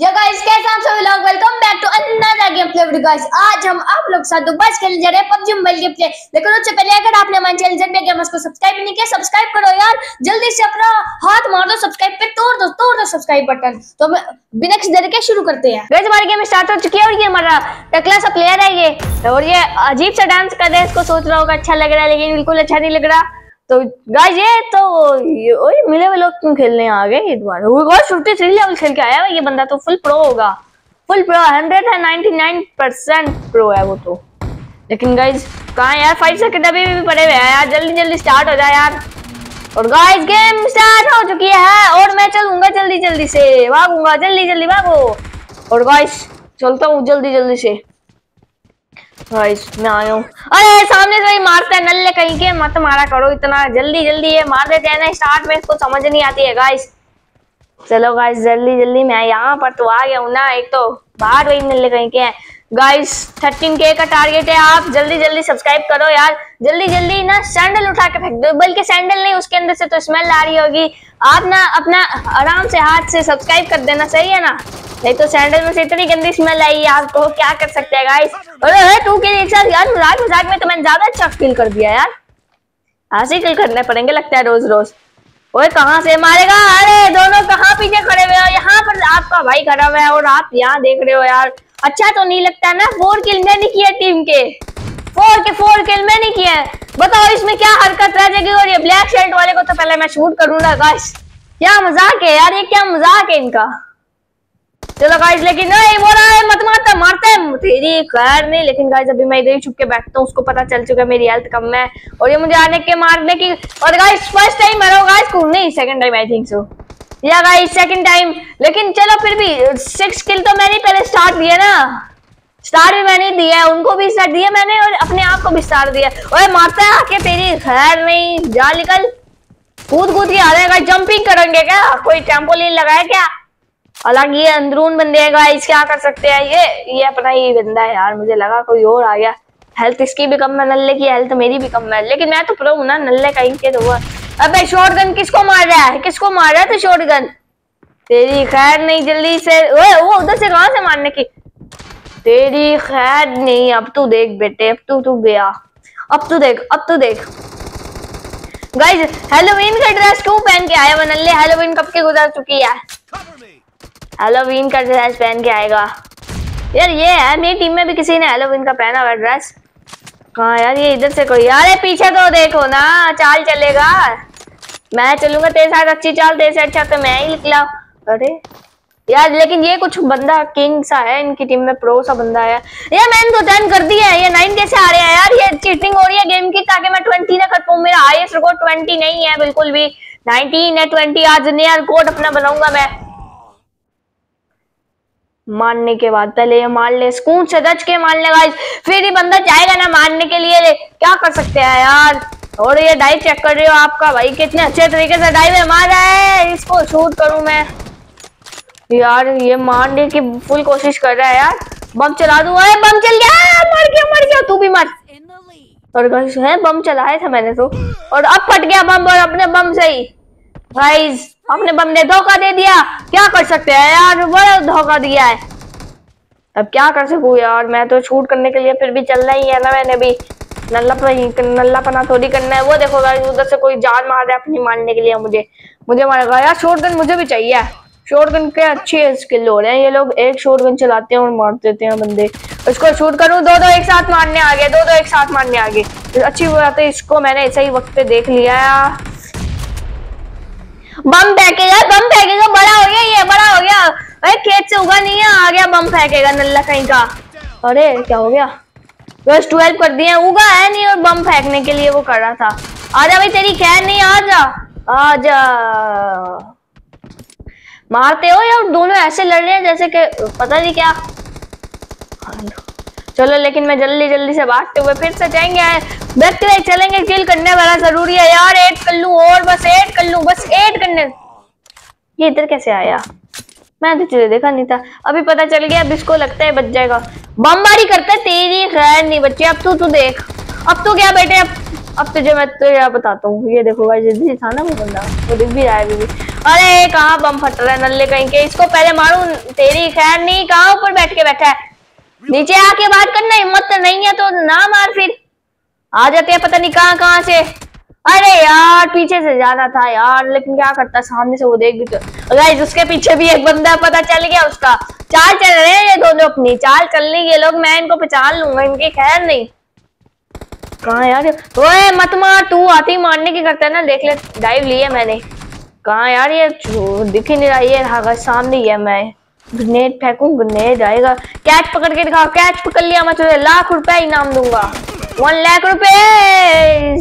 Welcome back to another game आज हम आप लोग साथ दोबारा खेलने जा रहे हैं प्ले लेकिन उससे पहले, अगर आपने हमारे चैनल गेमर्स को सब्सक्राइब नहीं किया सब्सक्राइब करो यार। जल्दी से अपना हाथ मार दो सब्सक्राइब पे तोड़ दो तोड़ दो सब्सक्राइब बटन तो हम बिना किसी के शुरू करते हैं। गेम स्टार्ट हो चुकी है और ये हमारा टकला सा प्लेयर है ये। और ये अजीब सा डांस कर रहा इसको सोच रहा होगा अच्छा लग रहा है, लेकिन बिल्कुल अच्छा नहीं लग रहा। तो गाइस ये तो ये, ओए मिले हुए लोग क्यों खेलने आ गए ये दोबारा? वो गाइस 53 लेवल खेल के आया है ये बंदा तो फुल प्रो होगा। फुल प्रो 199 परसेंट प्रो है वो तो। लेकिन गाइस कहाँ यार? फाइव सेकंड अभी भी पड़े हुए हैं यार जल्दी जल्दी स्टार्ट हो जाए यार। और गाइस गेम स्टार्ट हो चुकी है और मैं चलूँगा जल्दी जल्दी से। भागूँगा जल्दी जल्दी भागो। और गाइस चलता हूँ जल्दी जल्दी से। अरे, सामने से ही मारता है, नल्ले कहीं के, मत मारा करो, इतना जल्दी जल्दी ये मार देते हैं ना स्टार्ट में इसको समझ नहीं आती है गाइस चलो गाइस जल्दी जल्दी, मैं यहाँ पर तो आ गया हूँ ना, एक तो बाहर वही नल्ले कहीं के हैं। गाइस 13 के टारगेट है आप। जल्दी जल्दी सब्सक्राइब करो यार। जल्दी जल्दी ना सैंडल उठा के फेंक दो। बल्कि सैंडल नहीं, उसके अंदर से तो स्मेल आ रही होगी। आप ना अपना आराम से हाथ से सब्सक्राइब कर देना, सही है ना? नहीं तो सैंडल में से इतनी गंदी स्मेल आई है आपको क्या कर सकते हैं गाइस अरे टू के एक साथ, यार मज़ाक मज़ाक में तो मैंने ज़्यादा अच्छा फील कर दिया यार। ऐसे ही किल करने पड़ेंगे, लगता है रोज रोज। ओए, कहाँ से मारेगा? अरे, दोनों कहाँ पीछे खड़े हुए हो? यहाँ पर आपका भाई खड़ा हुआ है और आप यहाँ देख रहे हो यार। अच्छा तो नहीं लगता ना? फोर किल मैंने किया टीम के। फोर के फोर किल मैंने किया बताओ, इसमें क्या हरकत रह जाएगी? और ये ब्लैक शर्ट वाले को तो पहले मैं शूट करूँगा गाइस क्या मज़ाक है यार, ये क्या मज़ाक है इनका? चलो गाइस लेकिन नहीं बोला है, मत मारता मारता है। तेरी खैर नहीं, लेकिन गाइस अभी मैं इधर ही छुप के बैठता हूँ, उसको पता चल चुका है मेरी हेल्थ कम है। और ये मुझे आने के मारने की और गाइस फ़र्स्ट टाइम मरो गाइस नहीं second time I think so या गाइस सेकंड टाइम लेकिन चलो फिर भी सिक्स किल तो मैंने पहले स्टार्ट दिया ना। स्टार भी मैंने दिया है, उनको भी स्टार दिया मैंने और अपने आप को भी स्टार दिया ओए, मारता है आके तेरी, खैर नहीं, जा निकल। कूद कूद के आ जाएगा जंपिंग करेंगे क्या? कोई टेंपो ट्रैम्पोलिन लगाया क्या? हालाँकि ये अंदरून बंदे हैं गाइस क्या कर सकते हैं? ये ये अपना ही बंदा है यार, मुझे लगा कोई और आ गया। हेल्थ इसकी भी कम है, नल्ले की हेल्थ मेरी भी कम है। लेकिन मैं तो प्रो हूँ ना, नल्ले के तो हुआ। अबे शॉर्ट गन किसको मार रहा है? किसको मार रहा है तो शॉर्ट गन तेरी खैर नहीं जल्दी से ओए वो उधर से कहाँ से मारने की? तेरी खैर नहीं अब तू देख बेटे अब तू तू गया। अब तू देख अब तू देख। गाइस हेलोवीन का ड्रेस क्यों पहन के आया? वो नल्ले हेलोवीन कब के गुजर चुकी है? हेलोवीन का ड्रेस पहन के आएगा। यार ये है मेरी टीम में भी किसी ने हेलोवीन का पहना हुआ ड्रेस कहा यार ये इधर से कोई यार पीछे तो देखो ना चाल चलेगा। मैं चलूँगा तेरे साथ, अच्छी चाल, तेरे से अच्छा तो मैं ही निकला। अरे, यार, लेकिन ये कुछ बंदा किंग सा है, इनकी टीम में प्रो सा बंदा है। यार, मैंने तो टर्न कर दिया है, ये नाइन कैसे आ रहे हैं? यार, ये चीटिंग हो रही है गेम की, ताकि मैं ट्वेंटी ना कर पाऊँ। मेरा हाईएस्ट रिकॉर्ड ट्वेंटी नहीं है, बिल्कुल भी। नाइनटीन है ट्वेंटी आज नया रिकॉर्ड अपना बनाऊँगा मैं। मारने के बाद पहले ये मार ले स्कून से दच के मार ले फिर ही बंदा जाएगा ना मारने के लिए। क्या कर सकते हैं यार? और ये डाइव चेक कर रहे हो आपका भाई, कितने अच्छे तरीके से डाइव है मार रहा है, इसको शूट करूँ मैं। यार, ये मारने की फुल कोशिश कर रहा है यार। बम चला दू, अरे बम चल गया, मर गया मर गया, तू भी मर। और गाइस है, बम चलाया था मैंने तो। और अब फट गया बम, और अपने बम से ही। गाइस अपने बम ने धोखा दे दिया। क्या कर सकते हैं यार, बड़ा धोखा दिया है। अब क्या कर सकूँ यार, मैं तो शूट करने के लिए फिर भी चलना ही है ना मैंने भी। नल्ला पना थोड़ी करना है। वो देखो उधर से कोई जान मार रहा है अपनी मारने के लिए मुझे। मुझे मारेगा यार शॉर्ट गन मुझे भी चाहिए। शॉर्ट गन के अच्छे स्किल हो रहे हैं। ये लोग एक शॉर्ट गन चलाते हैं और मार देते हैं बंदे। इसको शूट करूँ, दो दो एक साथ मारने आ गए दो दो एक साथ मारने आ गए अच्छी बात है, इसको मैंने ऐसा ही वक्त पे देख लिया बम फेंकेगा बम फेंकेगा, बड़ा हो गया ये, बड़ा हो गया। अरे, खेत से उगा नहीं है, आ गया, बम फेंकेगा नल्ला कहीं का। अरे, क्या हो गया? बस ट्वेल्व कर दिए उगा है नहीं और बम फेंकने के लिए वो कर रहा था। आजा भाई, तेरी खैर नहीं, आजा। आजा। मारते हो या दोनों ऐसे लड़ रहे हैं जैसे कि पता नहीं क्या? चलो, लेकिन मैं जल्दी जल्दी से भागते हुए फिर से जाएँगे। बैक चलेंगे किल करने वाला ज़रूरी है यार। एड कर लूँ और बस एड कर लूँ, बस एड करने। ये इधर कैसे आया? मैं तो तुझे देखा नहीं था। अभी पता चल गया, अब इसको लगता है बच जाएगा। बमबारी करते तेरी खैर नहीं बच्चे अब तू तू देख। अब तू क्या बेटे अब अब तुझे मैं तो यार बताता हूँ। ये देखो भाई जल्दी था ना वो बंदा, वो दिख भी रहा है अभी अरे, कहाँ बम फट रहा है नल्ले कहीं के? इसको पहले मारू? तेरी खैर नहीं, कहाँ ऊपर बैठ के बैठा है? नीचे आके बात करना, हिम्मत तो नहीं है तो ना मार फिर। आ जाते हैं पता नहीं कहाँ कहाँ से। अरे यार, पीछे से जाना था यार, लेकिन क्या करता? सामने से वो देख भी तो गाइस उसके पीछे भी एक बंदा पता चल गया उसका। चाल चल रहे हैं ये दोनों अपनी। चाल चल रही ये लोग, मैं इनको पहचान लूँगा, इनकी खैर नहीं। कहा यार ओए, मत मार, तू आती मारने की करता है ना, देख ले डाइव लिए मैंने। कहा यार ये? दिख ही नहीं रहा ये सामने ही है मैं। ग्रेनेड फेंकू ग्रेनेड आएगा। कैच पकड़ के दिखाओ कैच पकड़ लिया मैं तुझे लाख रुपए इनाम दूँगा। वन लाख रुपए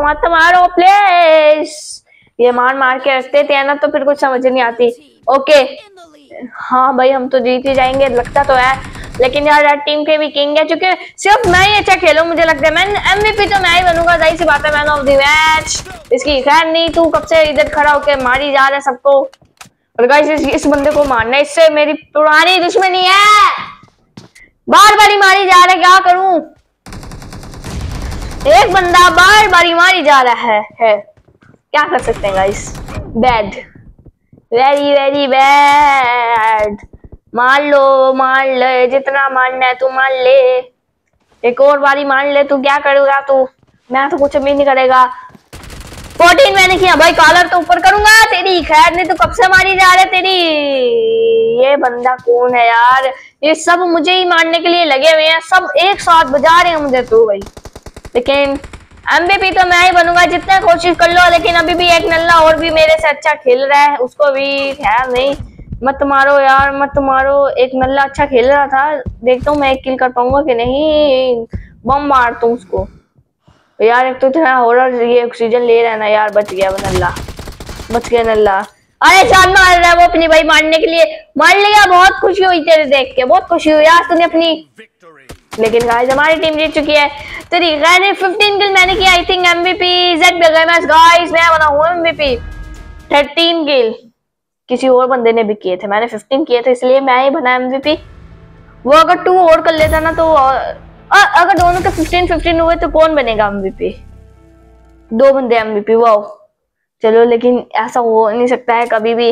मत मारो प्लेस ये मार मार के रखते थे ना? तो फिर कुछ समझ नहीं आती। ओके। हाँ भाई हम तो जीत ही जाएँगे लगता तो है। लेकिन यार यार टीम के भी किंग है क्योंकि सिर्फ़ मैं ही अच्छा खेलूं मुझे लगता है। मैं एमवीपी तो मैं ही बनूँगा ज़ाहिर सी बात है मैन ऑफ़ द मैच इसकी खैर नहीं तू कब से इधर खड़ा होकर मारी जा रहा है सबको? और गाइस इस, इस बंदे को मारना इससे मेरी पुरानी दुश्मनी है। बार बार मारी जा रहा है क्या करूँ? एक बंदा बार बारी मारी जा रहा है, है। क्या कर सकते हैं guys bad very very bad मार लो मार ले, जितना मारना है तू मार ले। एक और बारी मार ले, तू क्या करेगा तू? मैं तो कुछ भी नहीं करेगा। फोर्टीन मैंने किया। भाई कॉलर तो ऊपर करूँगा तेरी। खैर, नहीं तो कब से मारी जा रहे तेरी? ये बंदा कौन है यार? ये सब मुझे ही मारने के लिए लगे हुए हैं। सब एक साथ बजा रहे हैं मुझे तो भाई। लेकिन एमबीपी तो मैं ही बनूँगा, जितना कोशिश कर लो, लेकिन अभी भी एक नल्ला और भी मेरे से अच्छा खेल रहा है, उसको भी खैर नहीं। मत मारो यार, मत मारो, एक नल्ला अच्छा खेल रहा था, देखता हूँ मैं एक किल कर पाऊँगा कि नहीं। बम मार तू उसको। यार, एक तो इतना हॉरर ये ऑक्सीजन ले रहा है ना यार, बच गया वो नल्ला बच गया नल्ला अरे चाँद मार रहा है वो अपनी भाई मारने के लिए। मार लिया, बहुत खुशी हुई तेरे देख के, बहुत खुशी हुई। यार तूने अपनी लेकिन गाइस हमारी टीम जीत चुकी है। तरीका ने 15 किल मैंने किया आई थिंक एमवीपी जेड बेगमस गाइस मैं बना हूँ एमवीपी 13 किल किसी और बंदे ने भी किए थे। मैंने 15 किए थे इसलिए मैं ही बना एमवीपी वो अगर टू और कर लेता ना तो आ, अगर दोनों के 15 15 हुए तो कौन बनेगा एमवीपी दो बंदे एमवीपी वाओ चलो लेकिन ऐसा हो नहीं सकता है कभी भी।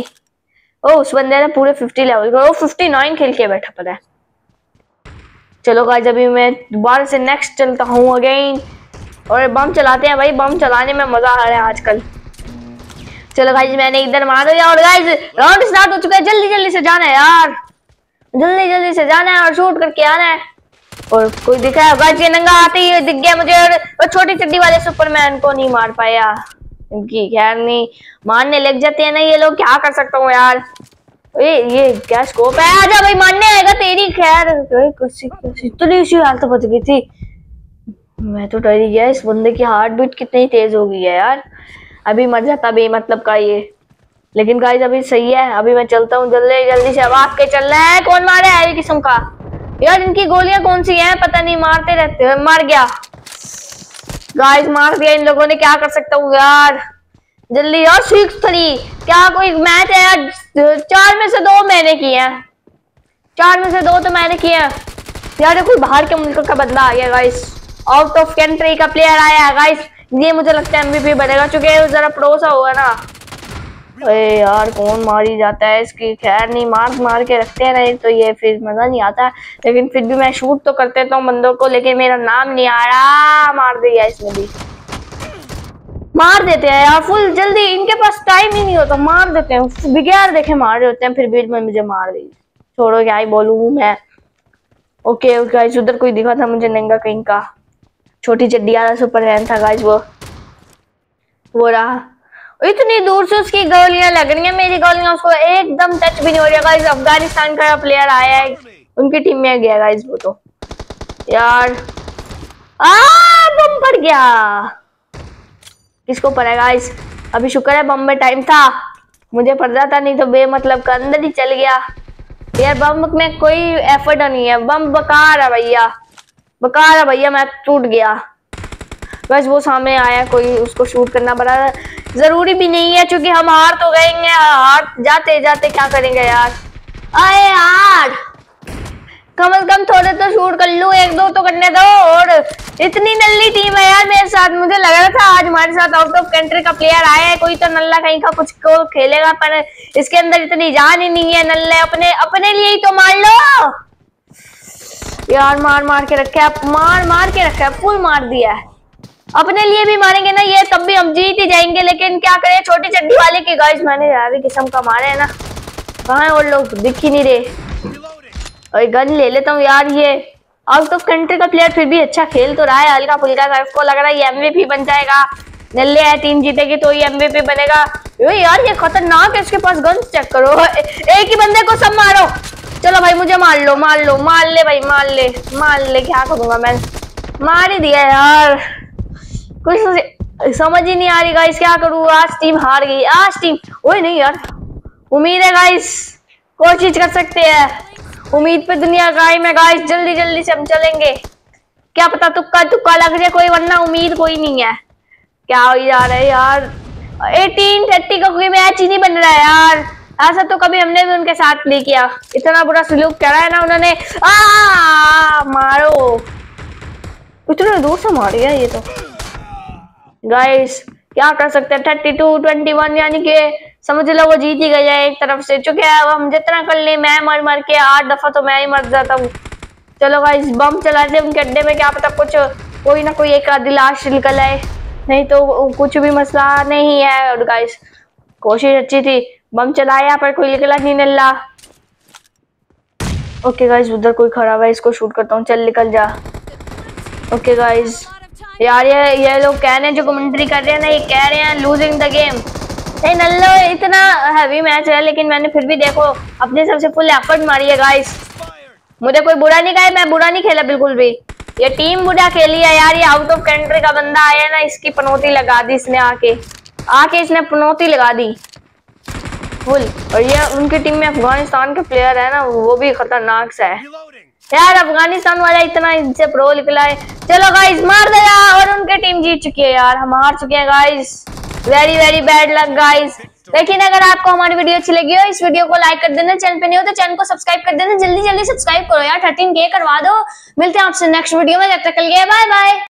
ओ उस बंदे ने पूरे 50 लेवल का वो 59 खेल के बैठा पड़ा है। चलो गाइस अभी मैं दोबारा से नेक्स्ट चलता हूँ अगेन और बम चलाते हैं भाई, बम चलाने में मज़ा आ रहा है आजकल। चलो गाइस मैंने इधर मार दिया। और गाइस राउंड स्टार्ट हो चुका है। जल्दी जल्दी से जाना है यार। जल्दी जल्दी से जाना है और शूट करके आना है। और कोई दिखा है? गाइस ये नंगा आते ही दिख गया मुझे और छोटी चड्डी वाले सुपरमैन को नहीं मार पाया। इनकी खैर नहीं, मारने लग जाते हैं ना ये लोग। क्या कर सकता हूँ यार? ये ये क्या स्कोप है? आजा भाई, मानने आएगा तेरी। खैर इतनी सी हालत बच गई थी। मैं तो डर गया, इस बंदे की हार्ट बीट कितनी तेज हो गई है यार। अभी मर जाता भी मतलब का ये। लेकिन गाइस अभी सही है। अभी मैं चलता हूँ जल्दी जल्दी से। अब आपके चल रहा है। कौन मारे है? किस्म का। यार, इनकी गोलियाँ कौन सी हैं? पता नहीं, मारते रहते मार गया। गाइस मार दिया इन लोगों ने। क्या कर सकता हूँ यार? जल्दी यार सिक्स थ्री क्या कोई मैच है? यार चार में से दो मैंने किए हैं। चार में से दो तो मैंने किए हैं। यार कोई बाहर के मुल्क का बंदा आ गया गाइस आउट ऑफ़ कंट्री का प्लेयर आया है गाइस ये मुझे लगता है एमवीपी बनेगा, क्योंकि जरा प्रोसा होगा ना। अरे यार, कौन मारी जाता है इसकी? खैर, नहीं, मार मार के रखते हैं नहीं तो ये फिर मज़ा नहीं आता। लेकिन फिर भी मैं शूट तो करते हूँ बंदों को, लेकिन मेरा नाम नहीं आ रहा। मार दिया इसमें भी। मार देते हैं यार फुल जल्दी, इनके पास टाइम ही नहीं होता, मार देते हैं। बिगैर देखे मार होते हैं, फिर बीच में मुझे मार दी। छोड़ो क्या ही बोलू मैं। ओके ओके उधर कोई दिखा था मुझे नंगा कहीं का। छोटी चड्डी वाला सुपर फ़ैन था गाइस वो। वो रहा। इतनी दूर से उसकी गोलियाँ लग रही हैं, मेरी गोलियाँ, उसको एकदम टच भी नहीं हो रही गाइस अफ़गानिस्तान का प्लेयर आया है। उनकी टीम में गया गाइस वो तो। यार। आ, बम पड़ गया। किसको पड़ेगा इस अभी शुक्र है बम में टाइम था। मुझे पड़ जाता नहीं तो बेमतलब का अंदर ही चल गया। यार, बम में कोई एफर्ट नहीं है। बम बकार है भैया। बकार है भैया, मैं टूट गया। बस वो सामने आया, कोई उसको शूट करना पड़ा। ज़रूरी भी नहीं है क्योंकि हम हार तो गएँगे। हार जाते जाते क्या करेंगे यार? अरे यार! कम से कम थोड़े तो शूट कर लू, एक दो तो करने दो, और इतनी नल्ली टीम है यार मेरे साथ, मुझे लग रहा था आज हमारे साथ आउट ऑफ़ कंट्री का प्लेयर आया है, कोई तो नल्ला कहीं का कुछ को खेलेगा, पर इसके अंदर इतनी जान ही नहीं है नल्ले, अपने अपने लिए ही तो मार लो! यार मार मार के रखे मार मार के रखा है फुल मार दिया है। अपने लिए भी मारेंगे ना, ये तब भी हम जीत ही जाएँगे, लेकिन क्या करें, छोटी चड्डी वाले की गाइस मैंने यार किस्म का मारे है ना। कहा है और लोग? दिख ही नहीं रहे। और गन ले लेता हूँ यार ये। आउट ऑफ़ कंट्री का प्लेयर फिर भी अच्छा खेल तो रहा है, हल्का फुल्का सा। इसको लग रहा है ये एमवीपी बन जाएगा। नल्ले है टीम जीतेगी तो ये एमवीपी बनेगा। यो यार, ये खतरनाक है, इसके पास गन चेक करो। एक ही बंदे को सब मारो। चलो भाई, मुझे मार लो मार लो, मार ले भाई, मार ले मार ले। क्या करूँगा मैं? मार ही दिया यार। कुछ समझ ही नहीं आ रही गाइस क्या करूँ? आज टीम हार गई, आज टीम ओए नहीं यार, उम्मीद है गाइस कोशिश कर सकते हैं। उम्मीद पे दुनिया गाय में गाइस जल्दी जल्दी से हम चलेंगे। क्या पता तुक्का तुक्का लग जाए कोई, वरना उम्मीद कोई नहीं है। क्या हो जा रहा है यार। एटीन थर्टी का कोई मैच ही नहीं बन रहा है यार। ऐसा तो कभी हमने भी उनके साथ नहीं किया। इतना बुरा सलूक करा है ना उन्होंने। मारो। इतने दूर से मारी है ये तो। गाइस क्या कर सकते हैं? थर्टी टू ट्वेंटी वन यानी कि समझ लो वो जीत ही गया एक तरफ़ से। चुके अब हम जितना कर ले, मैं मर मर के आठ दफ़ा तो मैं ही मर जाता हूँ। चलो गाइस बम चला दे उनके अड्डे में क्या पता कुछ कोई ना कोई एक आधी लाश निकल आए। नहीं तो कुछ भी मसला नहीं है। और गाइस कोशिश अच्छी थी। बम चलाया पर कोई निकला नहीं नल्ला। ओके गाइस उधर कोई खड़ा हुआ है, इसको शूट करता हूँ। चल निकल जा। ओके गाइस यार, ये ये लोग कह रहे हैं जो कमेंट्री कर रहे हैं ना, ये कह रहे हैं लूजिंग द गेम नहीं, नल्लो, इतना हैवी मैच है, लेकिन मैंने फिर भी देखो, अपने सबसे फुल एफर्ट मारी है गाइस मुझे कोई बुरा नहीं कहा, मैं बुरा नहीं खेला बिल्कुल भी. ये टीम बुरा खेली है यार, ये आउट ऑफ़ कंट्री का बंदा आया ना, इसकी पनौती लगा दी इसने आके. आके इसने पनौती लगा दी. फुल और ये उनकी टीम में अफ़गानिस्तान के प्लेयर है ना, वो भी खतरनाक सा है. यार, अफ़गानिस्तान वाला इतना इनसे प्रो निकला है. चलो गाइस मार दे और उनकी टीम जीत चुकी है यार, हम हार चुके हैं guys very very bad luck guys लेकिन अगर आपको हमारी वीडियो अच्छी लगी हो, इस वीडियो को लाइक कर देना चैनल पे नहीं हो तो चैनल को सब्सक्राइब कर देना। जल्दी जल्दी सब्सक्राइब करो यार। थर्टीन के करवा दो। मिलते हैं आपसे नेक्स्ट वीडियो में। जब तक के लिए बाय बाय